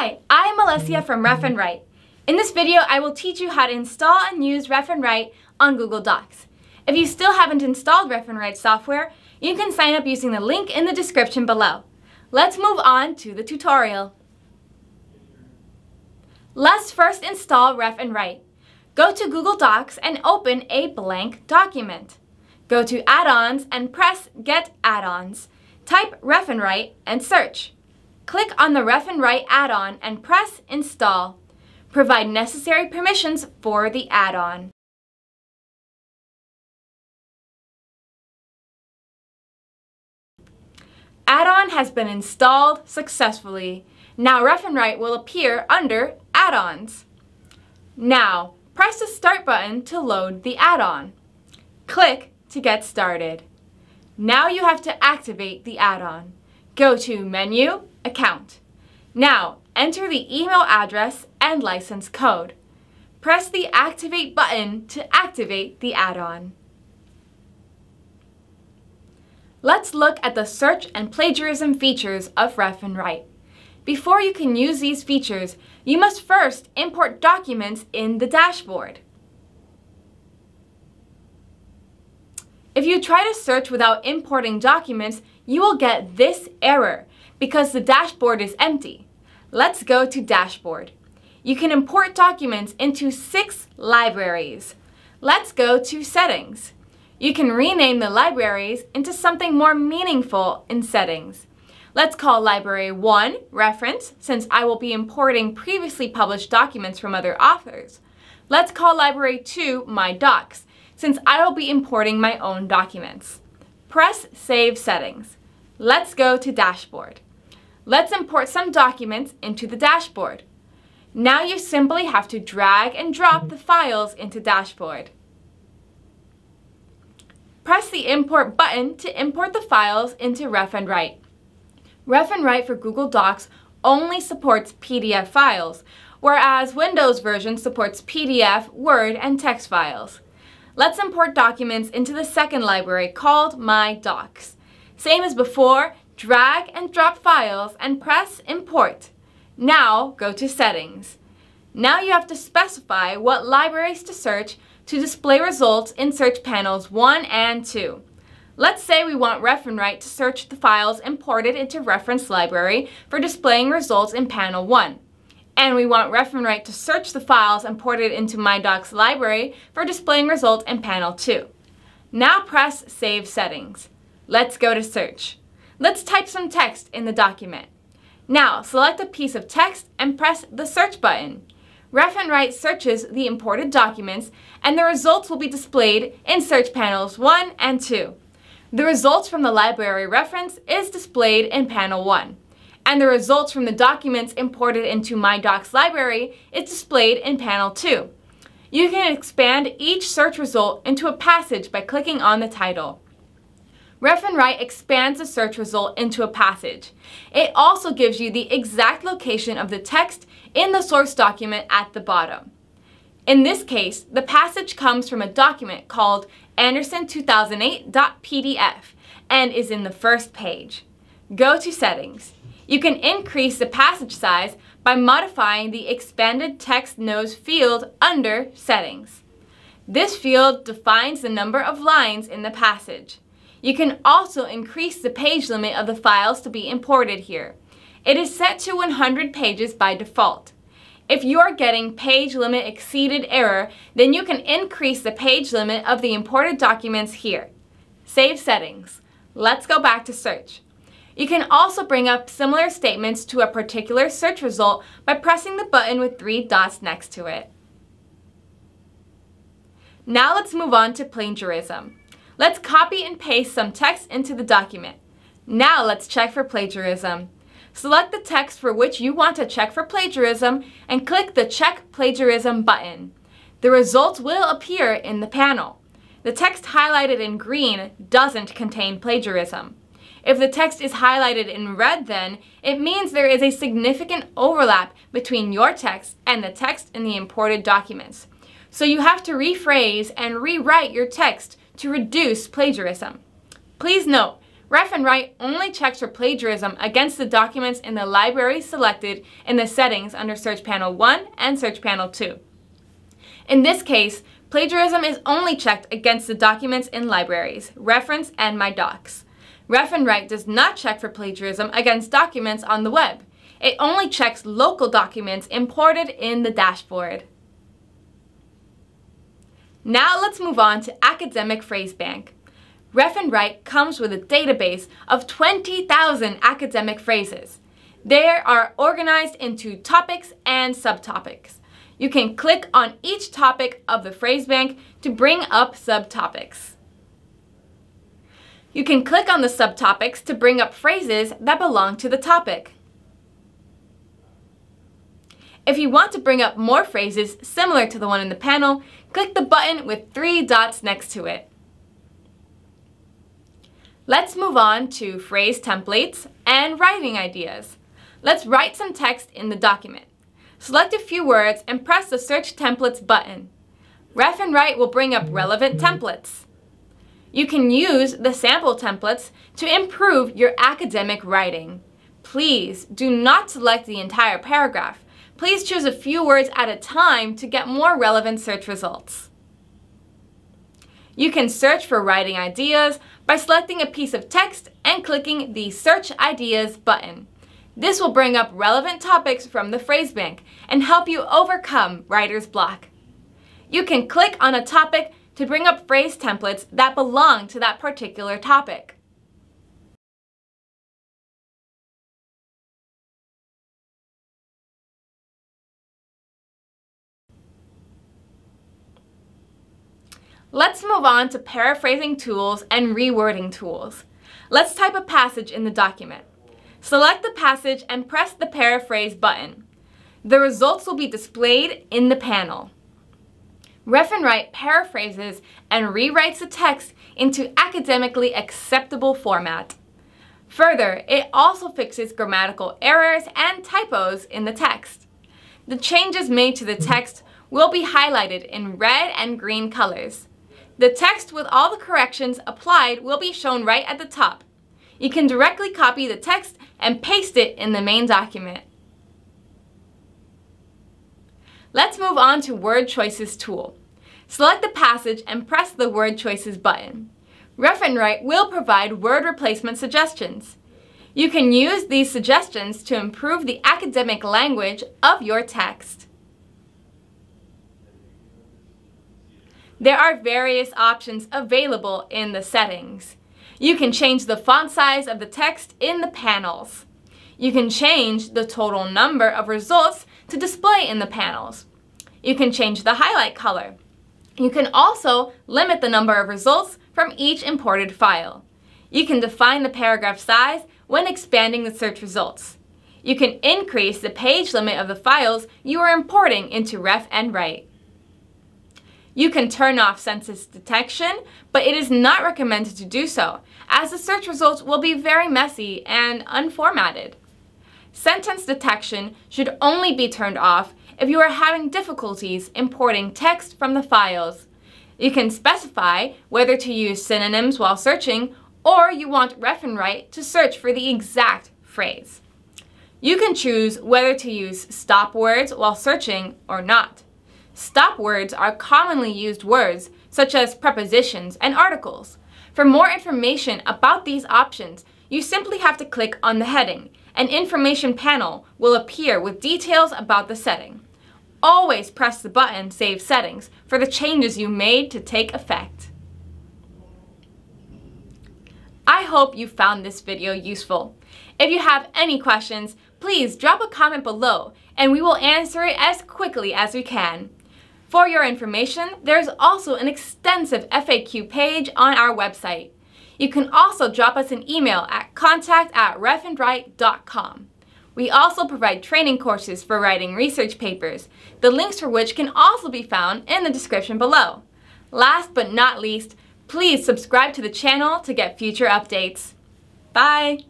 Hi, I'm Alessia from Ref and Write. In this video, I will teach you how to install and use Ref and Write on Google Docs. If you still haven't installed Ref and Write software, you can sign up using the link in the description below. Let's move on to the tutorial. Let's first install Ref and Write. Go to Google Docs and open a blank document. Go to Add-ons and press Get Add-ons. Type Ref and Write and search. Click on the Ref and Write add-on and press Install. Provide necessary permissions for the add-on. Add-on has been installed successfully. Now Ref and Write will appear under Add-ons. Now, press the Start button to load the add-on. Click to get started. Now you have to activate the add-on. Go to Menu, Account. Now, enter the email address and license code. Press the Activate button to activate the add-on. Let's look at the search and plagiarism features of Ref and Write. Before you can use these features, you must first import documents in the dashboard. If you try to search without importing documents, you will get this error because the dashboard is empty. Let's go to Dashboard. You can import documents into six libraries. Let's go to Settings. You can rename the libraries into something more meaningful in Settings. Let's call Library 1 Reference, since I will be importing previously published documents from other authors. Let's call Library 2 My Docs, since I will be importing my own documents. Press Save Settings. Let's go to Dashboard. Let's import some documents into the dashboard. Now you simply have to drag and drop the files into Dashboard. Press the Import button to import the files into Ref and Write. Ref and Write for Google Docs only supports PDF files, whereas Windows version supports PDF, Word, and text files. Let's import documents into the second library called My Docs. Same as before, drag and drop files and press Import. Now go to Settings. Now you have to specify what libraries to search to display results in search panels 1 and 2. Let's say we want Ref to search the files imported into Reference Library for displaying results in panel 1 and we want Ref to search the files imported into My Docs library for displaying results in panel 2. Now press Save Settings. Let's go to Search. Let's type some text in the document. Now select a piece of text and press the Search button. Ref and Write searches the imported documents and the results will be displayed in search panels 1 and 2. The results from the library reference is displayed in panel 1 and the results from the documents imported into My Docs library is displayed in panel 2. You can expand each search result into a passage by clicking on the title. Ref and Write expands the search result into a passage. It also gives you the exact location of the text in the source document at the bottom. In this case, the passage comes from a document called Anderson2008.pdf and is in the first page. Go to Settings. You can increase the passage size by modifying the expanded text nose field under Settings. This field defines the number of lines in the passage. You can also increase the page limit of the files to be imported here. It is set to 100 pages by default. If you are getting page limit exceeded error, then you can increase the page limit of the imported documents here. Save settings. Let's go back to search. You can also bring up similar statements to a particular search result by pressing the button with three dots next to it. Now let's move on to plagiarism. Let's copy and paste some text into the document. Now let's check for plagiarism. Select the text for which you want to check for plagiarism and click the Check Plagiarism button. The results will appear in the panel. The text highlighted in green doesn't contain plagiarism. If the text is highlighted in red then, it means there is a significant overlap between your text and the text in the imported documents. So you have to rephrase and rewrite your text to reduce plagiarism. Please note, Ref and Write only checks for plagiarism against the documents in the library selected in the settings under Search Panel 1 and Search Panel 2. In this case, plagiarism is only checked against the documents in libraries, reference, and My Docs. Ref and Write does not check for plagiarism against documents on the web. It only checks local documents imported in the dashboard. Now let's move on to Academic Phrase Bank. Ref and Write comes with a database of 20,000 academic phrases. They are organized into topics and subtopics. You can click on each topic of the phrase bank to bring up subtopics. You can click on the subtopics to bring up phrases that belong to the topic. If you want to bring up more phrases similar to the one in the panel, click the button with three dots next to it. Let's move on to phrase templates and writing ideas. Let's write some text in the document. Select a few words and press the Search Templates button. Ref and Write will bring up relevant mm-hmm. templates. You can use the sample templates to improve your academic writing. Please do not select the entire paragraph. Please choose a few words at a time to get more relevant search results. You can search for writing ideas by selecting a piece of text and clicking the Search Ideas button. This will bring up relevant topics from the phrase bank and help you overcome writer's block. You can click on a topic to bring up phrase templates that belong to that particular topic. Let's move on to paraphrasing tools and rewording tools. Let's type a passage in the document. Select the passage and press the paraphrase button. The results will be displayed in the panel. Ref and Write paraphrases and rewrites the text into academically acceptable format. Further, it also fixes grammatical errors and typos in the text. The changes made to the text will be highlighted in red and green colors. The text with all the corrections applied will be shown right at the top. You can directly copy the text and paste it in the main document. Let's move on to Word Choices tool. Select the passage and press the Word Choices button. Ref and Write will provide word replacement suggestions. You can use these suggestions to improve the academic language of your text. There are various options available in the settings. You can change the font size of the text in the panels. You can change the total number of results to display in the panels. You can change the highlight color. You can also limit the number of results from each imported file. You can define the paragraph size when expanding the search results. You can increase the page limit of the files you are importing into Ref and Write. You can turn off sentence detection, but it is not recommended to do so, as the search results will be very messy and unformatted. Sentence detection should only be turned off if you are having difficulties importing text from the files. You can specify whether to use synonyms while searching or you want Ref and Write to search for the exact phrase. You can choose whether to use stop words while searching or not. Stop words are commonly used words, such as prepositions and articles. For more information about these options, you simply have to click on the heading. An information panel will appear with details about the setting. Always press the button Save Settings for the changes you made to take effect. I hope you found this video useful. If you have any questions, please drop a comment below and we will answer it as quickly as we can. For your information, there's also an extensive FAQ page on our website. You can also drop us an email at contact at refandwrite.com. We also provide training courses for writing research papers, the links for which can also be found in the description below. Last but not least, please subscribe to the channel to get future updates. Bye!